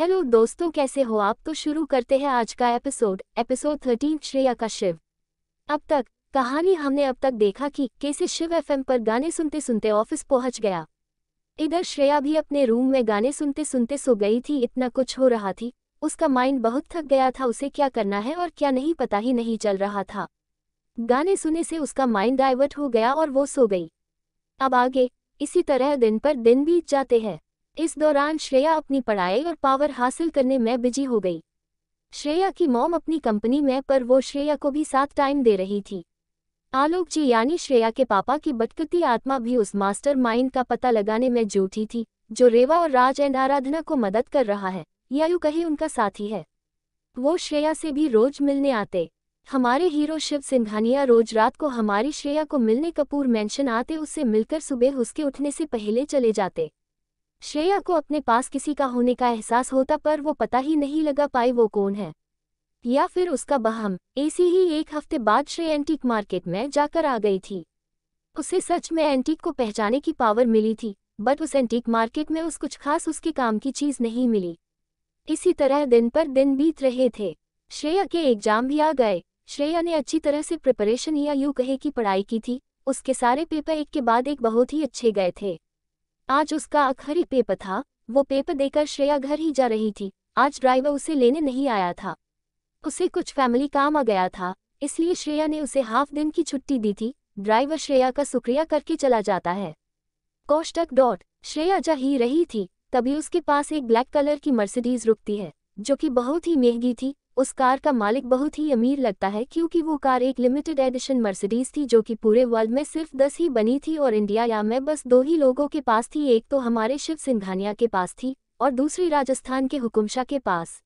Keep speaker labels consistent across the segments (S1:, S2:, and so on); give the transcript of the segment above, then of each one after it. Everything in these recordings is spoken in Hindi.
S1: हेलो दोस्तों, कैसे हो आप? तो शुरू करते हैं आज का एपिसोड एपिसोड थर्टीन, श्रेया का शिव। अब तक कहानी हमने अब तक देखा कि कैसे शिव एफएम पर गाने सुनते सुनते ऑफ़िस पहुँच गया। इधर श्रेया भी अपने रूम में गाने सुनते सुनते सो गई थी, इतना कुछ हो रहा थी। उसका माइंड बहुत थक गया था, उसे क्या करना है और क्या नहीं, पता ही नहीं चल रहा था। गाने सुने से उसका माइंड डाइवर्ट हो गया और वो सो गई। अब आगे, इसी तरह दिन पर दिन बीत जाते हैं। इस दौरान श्रेया अपनी पढ़ाई और पावर हासिल करने में बिज़ी हो गई। श्रेया की मॉम अपनी कंपनी में, पर वो श्रेया को भी साथ टाइम दे रही थी। आलोक जी यानी श्रेया के पापा की बटकती आत्मा भी उस मास्टर माइंड का पता लगाने में जूठी थी, जो रेवा और राज एंड आराधना को मदद कर रहा है, या यूँ कहीं उनका साथी है। वो श्रेया से भी रोज मिलने आते। हमारे हीरो शिव सिंघानिया रोज रात को हमारी श्रेया को मिलने कपूर मेंशन आते उससे मिलकर सुबह उसके उठने से पहले चले जाते। श्रेया को अपने पास किसी का होने का एहसास होता पर वो पता ही नहीं लगा पाई वो कौन है। या फिर उसका बहम, ऐसी ही एक हफ़्ते बाद श्रेय एंटीक मार्केट में जाकर आ गई थी। उसे सच में एंटीक को पहचाने की पावर मिली थी, बट उस एंटीक मार्केट में उस कुछ खास उसके काम की चीज़ नहीं मिली। इसी तरह दिन पर दिन बीत रहे थे। श्रेया के एग्ज़ाम भी आ गए। श्रेया ने अच्छी तरह से प्रिपरेशन या यूँ कहे की पढ़ाई की थी। उसके सारे पेपर एक के बाद एक बहुत ही अच्छे गए थे। आज उसका आखिरी पेपर था। वो पेपर देकर श्रेया घर ही जा रही थी। आज ड्राइवर उसे लेने नहीं आया था। उसे कुछ फैमिली काम आ गया था। इसलिए श्रेया ने उसे हाफ़ दिन की छुट्टी दी थी। ड्राइवर श्रेया का शुक्रिया करके चला जाता है। कोष्टक डॉट। श्रेया जा ही रही थी। तभी उसके पास एक ब्लैक कलर की मर्सिडीज रुकती है, जो कि बहुत ही महँगी थी। उस कार का मालिक बहुत ही अमीर लगता है क्योंकि वो कार एक लिमिटेड एडिशन मर्सिडीज थी जो कि पूरे वर्ल्ड में सिर्फ़ दस ही बनी थी और इंडिया या में बस दो ही लोगों के पास थी, एक तो हमारे शिव सिंघानिया के पास थी और दूसरी राजस्थान के हुकुमशाह के पास।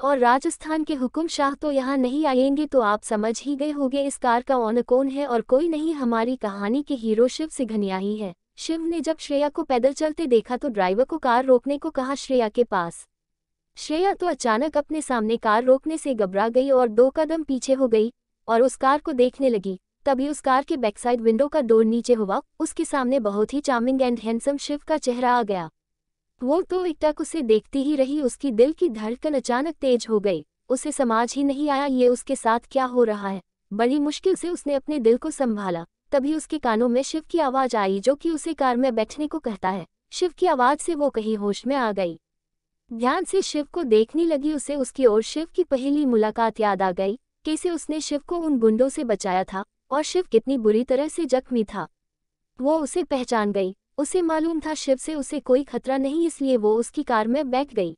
S1: और राजस्थान के हुकुम शाह तो यहाँ नहीं आएँगे तो आप समझ ही गए होंगे इस कार का ऑन कौन है और कोई नहीं, हमारी कहानी के हीरो शिव सिंघनिया ही है। शिव ने जब श्रेया को पैदल चलते देखा तो ड्राइवर को कार रोकने को कहा श्रेया के पास। श्रेया तो अचानक अपने सामने कार रोकने से घबरा गई और दो कदम पीछे हो गई, और उस कार को देखने लगी। तभी उस कार के बैकसाइड विंडो का डोर नीचे हुआ, उसके सामने बहुत ही चार्मिंग एंड हैंडसम शिव का चेहरा आ गया। वो तो एकटक उसे देखती ही रही, उसकी दिल की धड़कन अचानक तेज हो गई। उसे समाज ही नहीं आया ये उसके साथ क्या हो रहा है। बड़ी मुश्किल से उसने अपने दिल को संभाला। तभी उसके कानों में शिव की आवाज़ आई, जो कि उसे कार में बैठने को कहता है। शिव की आवाज़ से वो कहीं होश में आ गई। ध्यान से शिव को देखने लगी उसे उसकी ओर शिव की पहली मुलाकात याद आ गई, कैसे उसने शिव को उन गुंडों से बचाया था, और शिव कितनी बुरी तरह से जख्मी था। वो उसे पहचान गई, उसे मालूम था शिव से उसे कोई खतरा नहीं इसलिए वो उसकी कार में बैठ गई।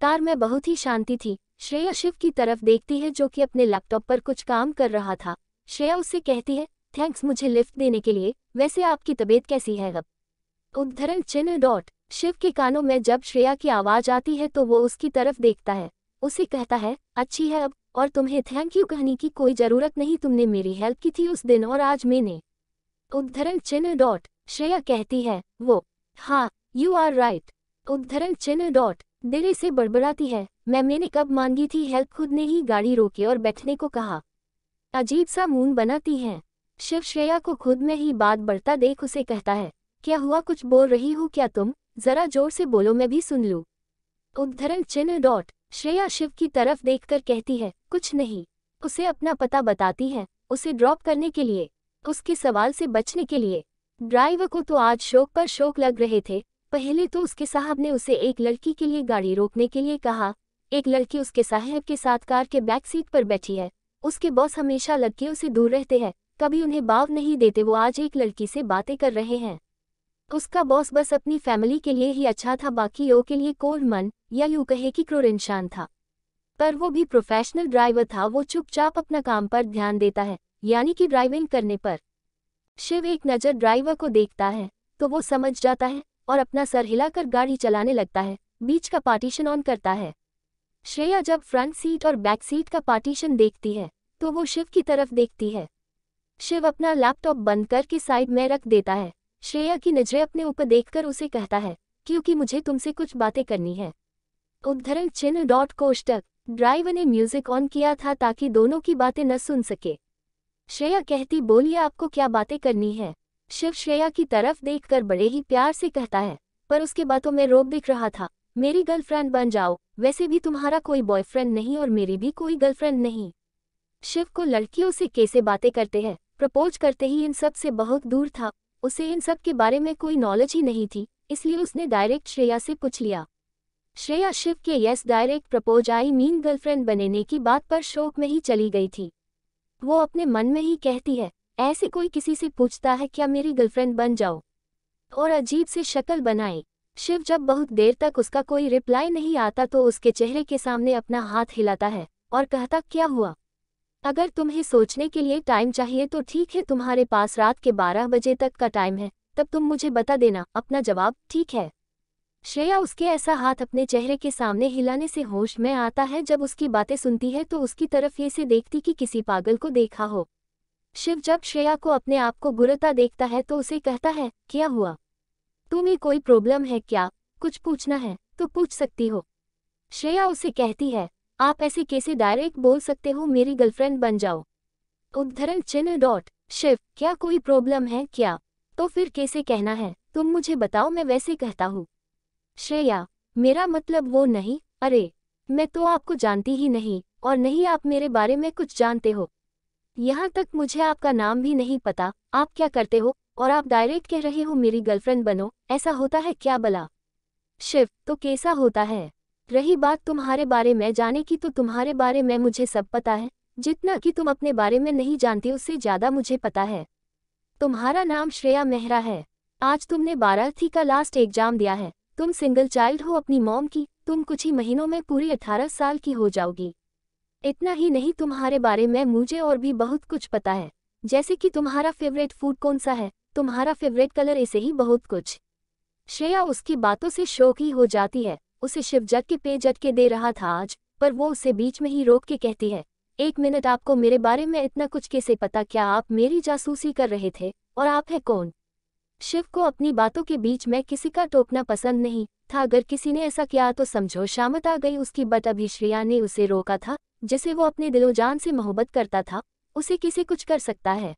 S1: कार में बहुत ही शांति थी, श्रेया शिव की तरफ़ देखती है जो कि अपने लैपटॉप पर कुछ काम कर रहा था। श्रेया उससे कहती है, थैंक्स मुझे लिफ्ट देने के लिए, वैसे आपकी तबीयत कैसी है अब? उद्धरण चिन्ह डॉट शिव के कानों में जब श्रेया की आवाज़ आती है तो वो उसकी तरफ़ देखता है। उसे कहता है, अच्छी है अब, और तुम्हें थैंक यू कहने की कोई ज़रूरत नहीं? तुमने मेरी हेल्प की थी उस दिन और आज मैंने। उद्धरण चिन्ह डॉट, श्रेया कहती है, वो हाँ यू आर राइट उद्धरण चिन्ह डॉट दिले से बड़बड़ाती है। मैं, मैंने कब मांगी थी हेल्प? खुद ने ही गाड़ी रोके और बैठने को कहा। अजीब सा मून बनाती हैं। शिव श्रेया को खुद में ही बात बढ़ता देख उसे कहता है, क्या हुआ? कुछ बोल रही हो क्या तुम? जरा ज़ोर से बोलो, मैं भी सुन लूँ। उद्धरण चिन्ह डॉट, श्रेया शिव की तरफ़ देखकर कहती है, कुछ नहीं। उसे अपना पता बताती है, उसे ड्रॉप करने के लिए, उसके सवाल से बचने के लिए। ड्राइवर को तो आज शोक पर शोक लग रहे थे। पहले तो उसके साहब ने उसे एक लड़की के लिए गाड़ी रोकने के लिए कहा। एक लड़की उसके साहब के साथ कार के बैक सीट पर बैठी है। उसके बॉस हमेशा लड़कियों से दूर रहते हैं। कभी उन्हें बाव नहीं देते, वो आज एक लड़की से बातें कर रहे हैं। उसका बॉस बस अपनी फैमिली के लिए ही अच्छा था, बाकी ओ के लिए कोल्ड मन या यूँ कहे कि क्रूर इंसान था। पर वो भी प्रोफेशनल ड्राइवर था, वो चुपचाप अपना काम पर ध्यान देता है, यानी कि ड्राइविंग करने पर। शिव एक नज़र ड्राइवर को देखता है तो वो समझ जाता है और अपना सर हिलाकर गाड़ी चलाने लगता है, बीच का पार्टीशन ऑन करता है। श्रेया जब फ्रंट सीट और बैक सीट का पार्टीशन देखती है तो वो शिव की तरफ़ देखती है। शिव अपना लैपटॉप बंद करके साइड में रख देता है। श्रेया की नज़रें अपने ऊपर देखकर उसे कहता है, क्योंकि मुझे तुमसे कुछ बातें करनी है। उद्धरण चिन्ह डॉट कोष्टक ड्राइवर ने म्यूज़िक ऑन किया था ताकि दोनों की बातें न सुन सके। श्रेया कहती, बोलिए, आपको क्या बातें करनी है? शिव श्रेया की तरफ़ देखकर बड़े ही प्यार से कहता है, पर उसके बातों में रोक दिख रहा था। मेरी गर्लफ्रेंड बन जाओ। वैसे भी तुम्हारा कोई बॉयफ्रेंड नहीं और मेरी भी कोई गर्लफ्रेंड नहीं। शिव को लड़कियों से कैसे बातें करते हैं? प्रपोज करते ही इन सबसे बहुत दूर था। उसे इन सब के बारे में कोई नॉलेज ही नहीं थी, इसलिए उसने डायरेक्ट श्रेया से पूछ लिया। श्रेया शिव के yes direct propose I mean girlfriend बनने की बात पर शौक में ही चली गई थी। वो अपने मन में ही कहती है, ऐसे कोई किसी से पूछता है क्या मेरी गर्लफ्रेंड बन जाओ? और अजीब से शक्ल बनाए। शिव जब बहुत देर तक उसका कोई रिप्लाई नहीं आता तो उसके चेहरे के सामने अपना हाथ हिलाता है, और कहता, क्या हुआ? अगर तुम्हें सोचने के लिए टाइम चाहिए तो ठीक है, तुम्हारे पास रात के बारह बजे तक का टाइम है। तब तुम मुझे बता देना, अपना जवाब ठीक है। श्रेया उसके ऐसा हाथ अपने चेहरे के सामने हिलाने से होश में आता है, जब उसकी बातें सुनती है तो उसकी तरफ़ ये से देखती कि किसी पागल को देखा हो। शिव जब श्रेया को अपने आप को गुरता देखता है तो उसे कहता है, क्या हुआ? तुम्हें कोई प्रॉब्लम है क्या? कुछ पूछना है तो पूछ सकती हो। श्रेया उसे कहती है आप ऐसे कैसे डायरेक्ट बोल सकते हो, मेरी गर्लफ्रेंड बन जाओ। उद्धरण चिन्ह डॉट शिव क्या कोई प्रॉब्लम है क्या? तो फिर कैसे कहना है? तुम मुझे बताओ, मैं वैसे कहता हूँ। श्रेया, मेरा मतलब वो नहीं, अरे, मैं तो आपको जानती ही नहीं, और नहीं आप मेरे बारे में कुछ जानते हो। यहाँ तक मुझे आपका नाम भी नहीं पता, आप क्या करते हो, और आप डायरेक्ट कह रहे हो, मेरी गर्लफ्रेंड बनो, ऐसा होता है क्या बला? शिव तो कैसा होता है? रही बात तुम्हारे बारे में, जाने की तो तुम्हारे बारे में मुझे सब पता है, जितना कि तुम अपने बारे में नहीं जानती उससे ज़्यादा मुझे पता है। तुम्हारा नाम श्रेया मेहरा है। आज तुमने बारहवीं का लास्ट एग्ज़ाम दिया है। तुम सिंगल चाइल्ड हो अपनी मॉम की, तुम कुछ ही महीनों में पूरी अठारह साल की हो जाओगी। इतना ही नहीं तुम्हारे बारे में मुझे और भी बहुत कुछ पता है। जैसे कि तुम्हारा फेवरेट फ़ूड कौन सा है, तुम्हारा फेवरेट कलर ऐसे ही बहुत कुछ। श्रेया उसकी बातों से शौक ही हो जाती है। उसे शिव जट के पे के दे रहा था आज, पर वो उसे बीच में ही रोक के कहती है, एक मिनट आपको मेरे बारे में इतना कुछ कैसे पता? क्या आप मेरी जासूसी कर रहे थे, और आप है कौन? शिव को अपनी बातों के बीच में किसी का टोकना पसंद नहीं था, अगर किसी ने ऐसा किया तो समझो, शामत आ गई उसकी, बट अभी श्रेया ने उसे रोका था, जिसे वो अपने दिलोजान से मोहब्बत करता था, उसे किसे कुछ कर सकता है?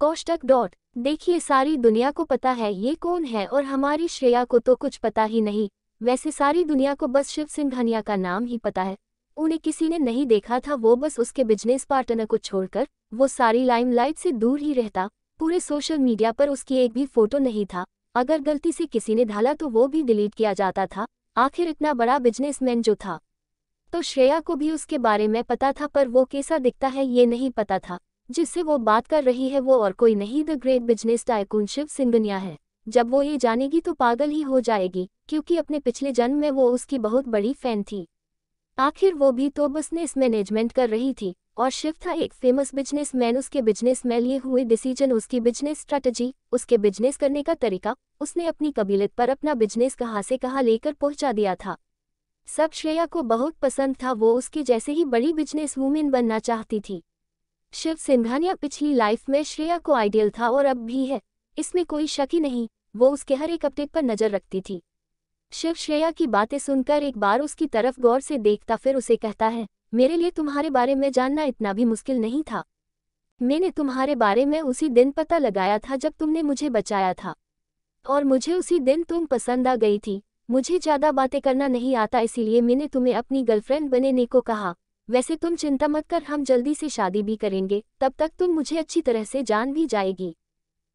S1: कौष्टक डॉट, देखिए सारी दुनिया को पता है ये कौन है, और हमारी श्रेया को तो कुछ पता ही नहीं वैसे सारी दुनिया को बस शिव सिंघानिया का नाम ही पता है। उन्हें किसी ने नहीं देखा था, वो बस उसके बिज़नेस पार्टनर को छोड़कर, वो सारी लाइमलाइट से दूर ही रहता। पूरे सोशल मीडिया पर उसकी एक भी फ़ोटो नहीं था। अगर गलती से किसी ने ढाला तो वो भी डिलीट किया जाता था। आखिर इतना बड़ा बिजनेसमैन जो था। तो श्रेया को भी उसके बारे में पता था, पर वो कैसा दिखता है ये नहीं पता था। जिससे वो बात कर रही है, वो और कोई नहीं। The great business tycoon Shiv Singhania है। जब वो ये जानेगी तो पागल ही हो जाएगी, क्योंकि अपने पिछले जन्म में वो उसकी बहुत बड़ी फ़ैन थी। आखिर वो भी तो बिज़नेस मैनेजमेंट कर रही थी, और शिव था एक फ़ेमस बिजनेसमैन उसके बिज़नेस में लिए हुए डिसीज़न उसकी बिज़नेस स्ट्रेटजी उसके बिज़नेस करने का तरीका, उसने अपनी कबीलत पर अपना बिज़नेस कहाँ से कहाँ लेकर पहुँचा दिया था। सब श्रेया को बहुत पसंद था, वो उसके जैसे ही बड़ी बिज़नेस वूमेन बनना चाहती थी। शिव सिंघानिया पिछली लाइफ में श्रेया को आइडियल था और अब भी है। इसमें कोई शक ही नहीं, वो उसके हर एक अपडेट पर नज़र रखती थी। शिव श्रेया की बातें सुनकर एक बार उसकी तरफ़ गौर से देखता फिर उसे कहता है, मेरे लिए तुम्हारे बारे में जानना इतना भी मुश्किल नहीं था। मैंने तुम्हारे बारे में उसी दिन पता लगाया था जब तुमने मुझे बचाया था। और मुझे उसी दिन तुम पसंद आ गई थी। मुझे ज़्यादा बातें करना नहीं आता इसीलिए मैंने तुम्हें अपनी गर्लफ्रेंड बनने को कहा। वैसे तुम चिंता मत कर, हम जल्दी से शादी भी करेंगे, तब तक तुम मुझे अच्छी तरह से जान भी जाएगी।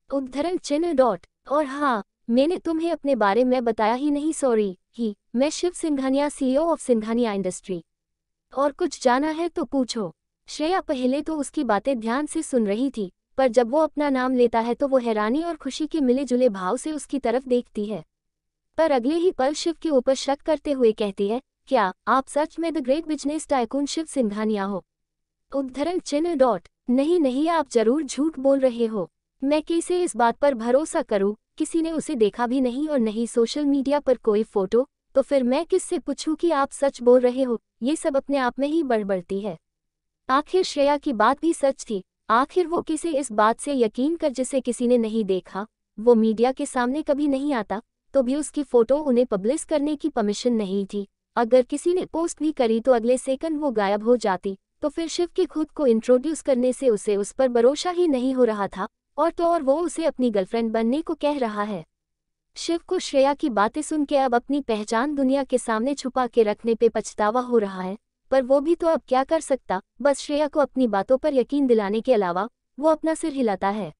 S1: उद्धरण चिन्ह डॉट और हाँ मैंने तुम्हें अपने बारे में बताया ही नहीं सॉरी ही, मैं Shiv Singhania CEO of Singhania industry और कुछ जाना है तो पूछो। श्रेया पहले तो उसकी बातें ध्यान से सुन रही थी, पर जब वो अपना नाम लेता है तो वो हैरानी और खुशी के मिले जुले भाव से उसकी तरफ़ देखती है। पर अगले ही पल शिव के ऊपर शक करते हुए कहती है, क्या आप सच में the great business tycoon Shiv Singhania हो? उद्धरण चिन्ह डॉट नहीं नहीं, आप ज़रूर झूठ बोल रहे हो। मैं कैसे इस बात पर भरोसा करूँ, किसी ने उसे देखा भी नहीं और नहीं सोशल मीडिया पर कोई फ़ोटो तो फिर मैं किससे पूछूँ कि आप सच बोल रहे हो? ये सब अपने आप में ही बढ़ती है। आखिर श्रेया की बात भी सच थी। आखिर वो किसे इस बात से यकीन कर जिसे किसी ने नहीं देखा? वो मीडिया के सामने कभी नहीं आता तो भी उसकी फ़ोटो उन्हें पब्लिश करने की परमिशन नहीं थी। अगर किसी ने पोस्ट भी करी तो अगले सेकंड वो गायब हो जाती तो फिर शिव के खुद को इंट्रोड्यूस करने से उसे उस पर भरोसा ही नहीं हो रहा था। और तो और वो उसे अपनी गर्लफ्रेंड बनने को कह रहा है। शिव को श्रेया की बातें सुन के अब अपनी पहचान दुनिया के सामने छुपा के रखने पे पछतावा हो रहा है, पर वो भी तो अब क्या कर सकता, बस श्रेया को अपनी बातों पर यकीन दिलाने के अलावा वो अपना सिर हिलाता है।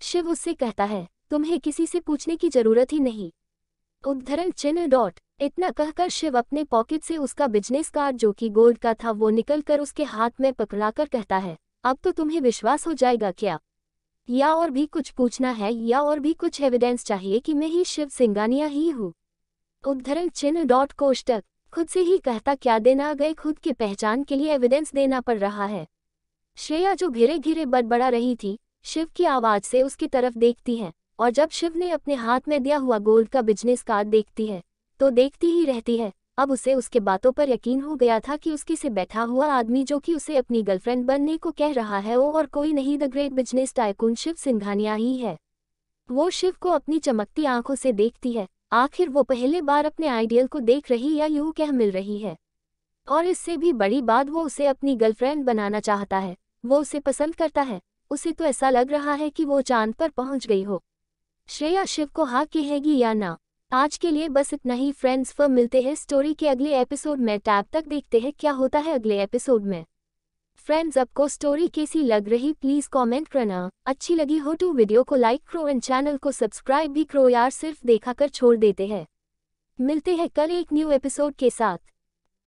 S1: शिव उससे कहता है, तुम्हें किसी से पूछने की ज़रूरत ही नहीं। उद्धरण चिन्ह डॉट, इतना कहकर शिव अपने पॉकेट से उसका बिज़नेस कार्ड जो कि गोल्ड का था वो निकलकर उसके हाथ में पकड़ाकर कहता है, अब तो तुम्हें विश्वास हो जाएगा क्या? या और भी कुछ पूछना है या और भी कुछ एविडेंस चाहिए कि मैं ही शिव सिंगानिया ही हूँ। उद्धरण चिन्ह डॉट कोष्टक, खुद से ही कहता क्या देना गए खुद की पहचान के लिए एविडेंस देना पड़ रहा है। श्रेया जो घिरे घिरे बड़बड़ा रही थी, शिव की आवाज़ से उसकी तरफ़ देखती है, और जब शिव ने अपने हाथ में दिया हुआ गोल्ड का बिज़नेस कार्ड देखती है तो देखती ही रहती है अब उसे उसके बातों पर यकीन हो गया था कि उसके से बैठा हुआ आदमी जो कि उसे अपनी गर्लफ्रेंड बनने को कह रहा है वो और कोई नहीं the great business tycoon Shiv Singhania ही है। वो शिव को अपनी चमकती आँखों से देखती है। आखिर वो पहले बार अपने आइडियल को देख रही या यूँ कह मिल रही है? और इससे भी बड़ी बात वो उसे अपनी गर्लफ्रेंड बनाना चाहता है। वो उसे पसंद करता है। उसे तो ऐसा लग रहा है कि वो चाँद पर पहुँच गई हो। श्रेया शिव को हाँ कहेगी या ना? आज के लिए बस इतना ही फ्रेंड्स फिर मिलते हैं स्टोरी के अगले एपिसोड में। टैब तक देखते हैं क्या होता है अगले एपिसोड में। फ्रेंड्स आपको स्टोरी कैसी लग रही प्लीज़ कमेंट करना। अच्छी लगी हो तो वीडियो को लाइक करो एंड चैनल को सब्सक्राइब भी करो। यार, सिर्फ़ देखा कर छोड़ देते हैं। मिलते हैं कल एक न्यू एपिसोड के साथ।